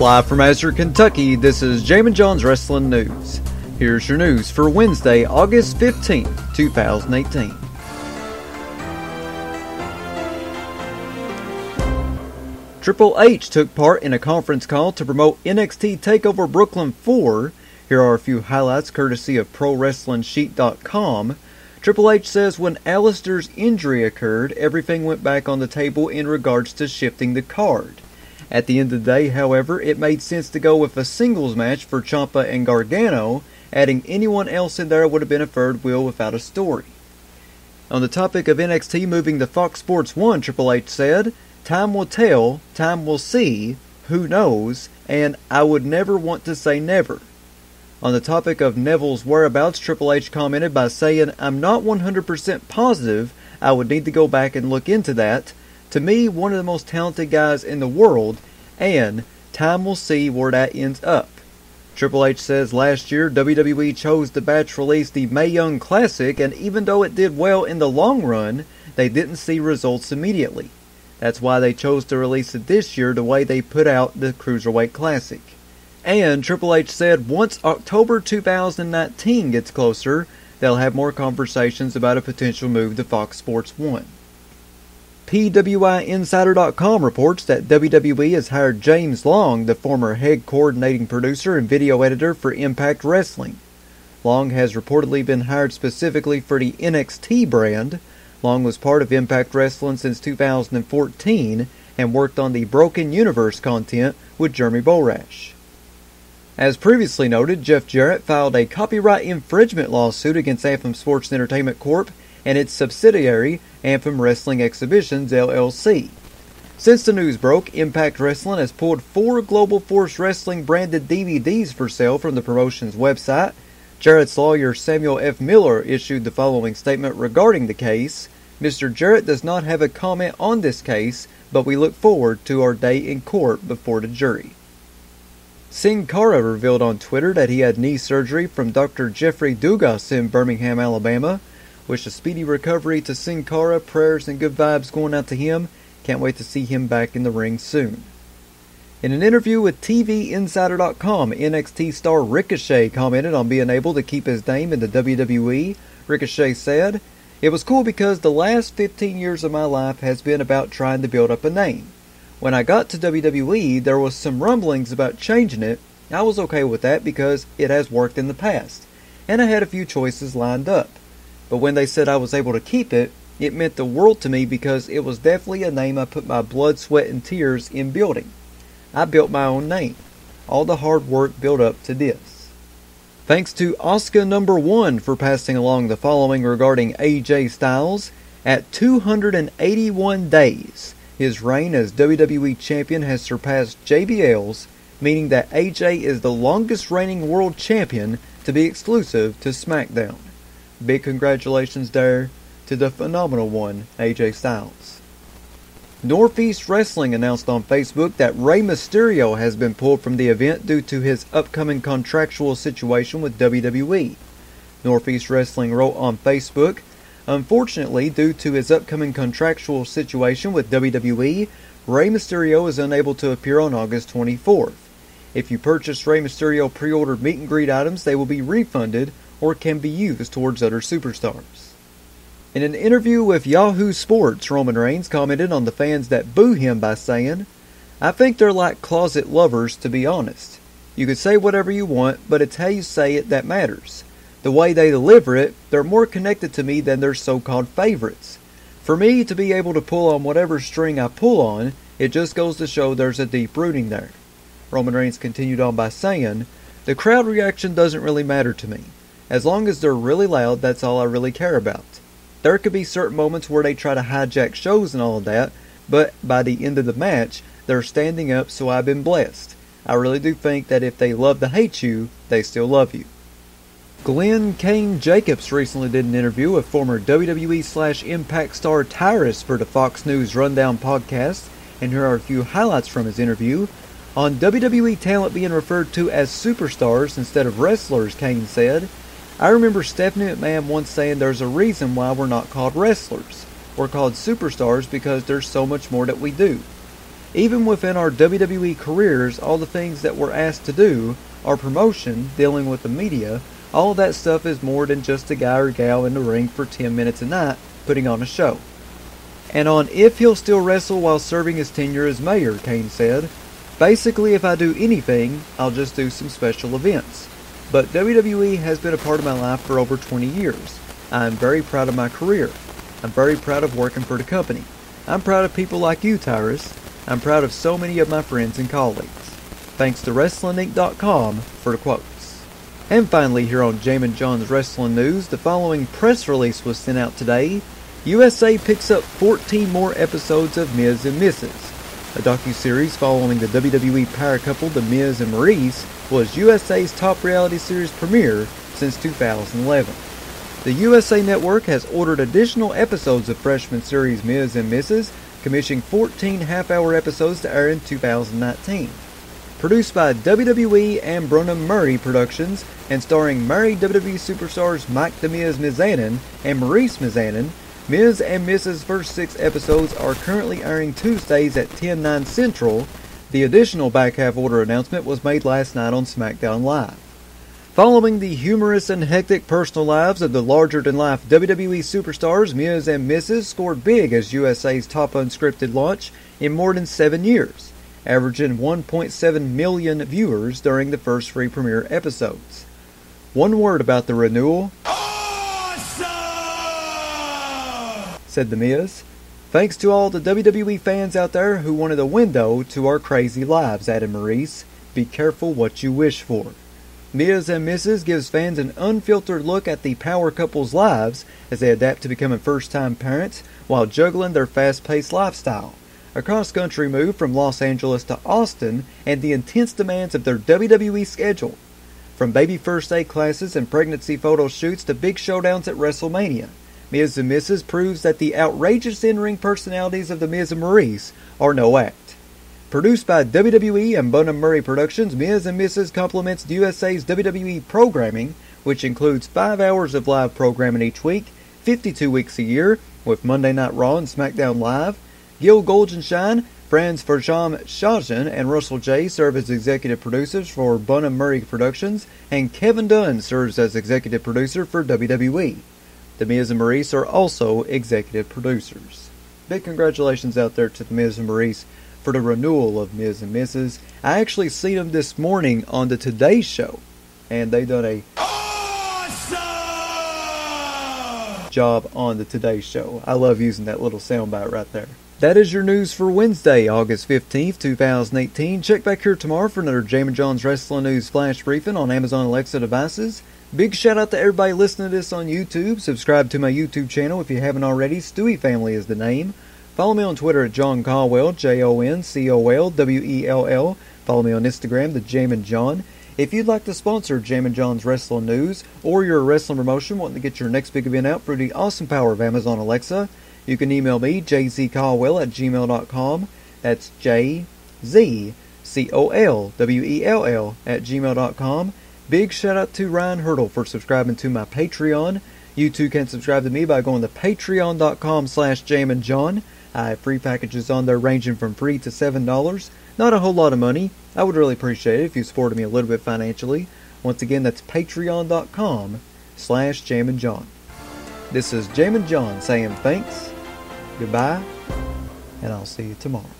Live from Hazard, Kentucky, this is Jammin' Jon's Wrestling News. Here's your news for Wednesday, August 15, 2018. Triple H took part in a conference call to promote NXT TakeOver Brooklyn 4. Here are a few highlights courtesy of ProWrestlingSheet.com. Triple H says when Aleister's injury occurred, everything went back on the table in regards to shifting the card. At the end of the day, however, it made sense to go with a singles match for Ciampa and Gargano. Adding anyone else in there would have been a third wheel without a story. On the topic of NXT moving to Fox Sports 1, Triple H said, Time will tell, time will see, who knows, and I would never want to say never. On the topic of Neville's whereabouts, Triple H commented by saying, I'm not 100% positive, I would need to go back and look into that, to me, one of the most talented guys in the world, and time will see where that ends up. Triple H says last year WWE chose to batch release the Mae Young Classic, and even though it did well in the long run, they didn't see results immediately. That's why they chose to release it this year the way they put out the Cruiserweight Classic. And Triple H said once October 2019 gets closer, they'll have more conversations about a potential move to Fox Sports 1. PWInsider.com reports that WWE has hired James Long, the former head coordinating producer and video editor for Impact Wrestling. Long has reportedly been hired specifically for the NXT brand. Long was part of Impact Wrestling since 2014 and worked on the Broken Universe content with Jeremy Borash. As previously noted, Jeff Jarrett filed a copyright infringement lawsuit against Anthem Sports Entertainment Corp and its subsidiary, Anthem Wrestling Exhibitions LLC. Since the news broke, Impact Wrestling has pulled four Global Force Wrestling branded DVDs for sale from the promotion's website. Jarrett's lawyer Samuel F. Miller issued the following statement regarding the case. Mr. Jarrett does not have a comment on this case, but we look forward to our day in court before the jury. Sin Cara revealed on Twitter that he had knee surgery from Dr. Jeffrey Dugas in Birmingham, Alabama. Wish a speedy recovery to Sin Cara. Prayers and good vibes going out to him. Can't wait to see him back in the ring soon. In an interview with TVInsider.com, NXT star Ricochet commented on being able to keep his name in the WWE. Ricochet said, It was cool because the last 15 years of my life has been about trying to build up a name. When I got to WWE, there was some rumblings about changing it. I was okay with that because it has worked in the past, and I had a few choices lined up. But when they said I was able to keep it, it meant the world to me because it was definitely a name I put my blood, sweat, and tears in building. I built my own name. All the hard work built up to this. Thanks to Oscar number one for passing along the following regarding AJ Styles. At 281 days, his reign as WWE Champion has surpassed JBL's, meaning that AJ is the longest reigning world champion to be exclusive to SmackDown. Big congratulations there to the phenomenal one, AJ Styles. Northeast Wrestling announced on Facebook that Rey Mysterio has been pulled from the event due to his upcoming contractual situation with WWE. Northeast Wrestling wrote on Facebook, Unfortunately, due to his upcoming contractual situation with WWE, Rey Mysterio is unable to appear on August 24th. If you purchase Rey Mysterio pre ordered meet and greet items, they will be refunded or can be used towards other superstars. In an interview with Yahoo Sports, Roman Reigns commented on the fans that boo him by saying, I think they're like closet lovers, to be honest. You can say whatever you want, but it's how you say it that matters. The way they deliver it, they're more connected to me than their so called favorites. For me to be able to pull on whatever string I pull on, it just goes to show there's a deep rooting there. Roman Reigns continued on by saying, The crowd reaction doesn't really matter to me. As long as they're really loud, that's all I really care about. There could be certain moments where they try to hijack shows and all of that, but by the end of the match, they're standing up, so I've been blessed. I really do think that if they love to hate you, they still love you. Glenn Kane Jacobs recently did an interview with former WWE slash Impact star Tyrus for the Fox News Rundown podcast, and here are a few highlights from his interview. On WWE talent being referred to as superstars instead of wrestlers, Kane said, I remember Stephanie McMahon once saying there's a reason why we're not called wrestlers. We're called superstars because there's so much more that we do. Even within our WWE careers, all the things that we're asked to do, our promotion, dealing with the media, all that stuff is more than just a guy or gal in the ring for 10 minutes a night putting on a show. And on if he'll still wrestle while serving his tenure as mayor, Kane said, Basically, if I do anything, I'll just do some special events. But WWE has been a part of my life for over 20 years. I am very proud of my career. I'm very proud of working for the company. I'm proud of people like you, Tyrus. I'm proud of so many of my friends and colleagues. Thanks to WrestlingInc.com for the quotes. And finally, here on Jammin' Jon's Wrestling News, the following press release was sent out today. USA picks up 14 more episodes of Miz and Mrs. A docu-series following the WWE power couple The Miz and Maryse was USA's top reality series premiere since 2011. The USA Network has ordered additional episodes of freshman series Miz and Mrs., commissioning 14 half-hour episodes to air in 2019. Produced by WWE and Bunim Murray Productions and starring married WWE superstars Mike The Miz Mizanin and Maryse Mizanin, Miz and Mrs. first six episodes are currently airing Tuesdays at 10, 9 Central. The additional back half order announcement was made last night on SmackDown Live. Following the humorous and hectic personal lives of the larger-than-life WWE superstars, Miz and Mrs. scored big as USA's top unscripted launch in more than seven years, averaging 1.7 million viewers during the first free premiere episodes. One word about the renewal. Awesome! said The Miz. Thanks to all the WWE fans out there who wanted a window to our crazy lives, added Maryse. Be careful what you wish for. Miz and Mrs. gives fans an unfiltered look at the power couple's lives as they adapt to becoming first time parents while juggling their fast paced lifestyle. A cross country move from Los Angeles to Austin and the intense demands of their WWE schedule. From baby first aid classes and pregnancy photo shoots to big showdowns at WrestleMania, Miz and Mrs. proves that the outrageous in ring personalities of the Miz and Maryse are no act. Produced by WWE and Bunim Murray Productions, Miz and Mrs. complements USA's WWE programming, which includes 5 hours of live programming each week, 52 weeks a year, with Monday Night Raw and SmackDown Live. Gil Goldschein, Frans Farjam Shajan, and Russell Jay serve as executive producers for Bunim Murray Productions, and Kevin Dunn serves as executive producer for WWE. The Miz and Maryse are also executive producers. Big congratulations out there to the Miz and Maryse for the renewal of Miz and Mrs. I actually seen them this morning on the Today Show, and they done a awesome job on the Today Show. I love using that little soundbite right there. That is your news for Wednesday, August 15th, 2018. Check back here tomorrow for another Jammin' Jon's Wrestling News Flash Briefing on Amazon Alexa devices. Big shout out to everybody listening to this on YouTube. Subscribe to my YouTube channel if you haven't already. Stewie Family is the name. Follow me on Twitter at Jon Colwell, J O N C O L W E L L. Follow me on Instagram, the Jammin' Jon. If you'd like to sponsor Jammin' Jon's Wrestling News, or you're a wrestling promotion wanting to get your next big event out through the awesome power of Amazon Alexa, you can email me, jzcolwell at gmail.com. That's J Z C O L W E L L at gmail.com. Big shout out to Ryan Hurdle for subscribing to my Patreon. You too can subscribe to me by going to patreon.com slash John. I have free packages on there ranging from free to $7. Not a whole lot of money. I would really appreciate it if you supported me a little bit financially. Once again, that's patreon.com slash John. This is Jammin' Jon saying thanks, goodbye, and I'll see you tomorrow.